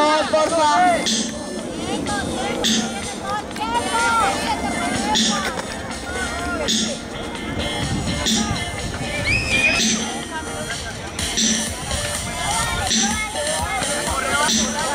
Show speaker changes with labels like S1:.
S1: amor, porfa. Thank